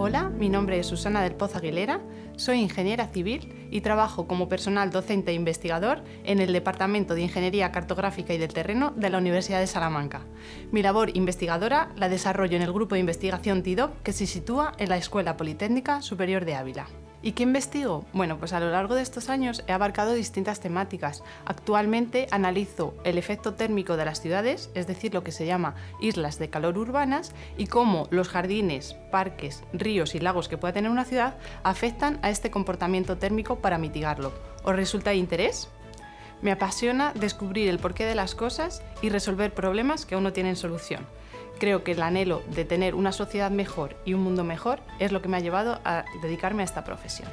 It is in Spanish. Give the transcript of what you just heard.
Hola, mi nombre es Susana del Poz Aguilera, soy ingeniera civil y trabajo como personal docente e investigador en el Departamento de Ingeniería Cartográfica y del Terreno de la Universidad de Salamanca. Mi labor investigadora la desarrollo en el grupo de investigación TIDOP que se sitúa en la Escuela Politécnica Superior de Ávila. ¿Y qué investigo? Bueno, pues a lo largo de estos años he abarcado distintas temáticas. Actualmente analizo el efecto térmico de las ciudades, es decir, lo que se llama islas de calor urbanas, y cómo los jardines, parques, ríos y lagos que pueda tener una ciudad afectan a este comportamiento térmico para mitigarlo. ¿Os resulta de interés? Me apasiona descubrir el porqué de las cosas y resolver problemas que aún no tienen solución. Creo que el anhelo de tener una sociedad mejor y un mundo mejor es lo que me ha llevado a dedicarme a esta profesión.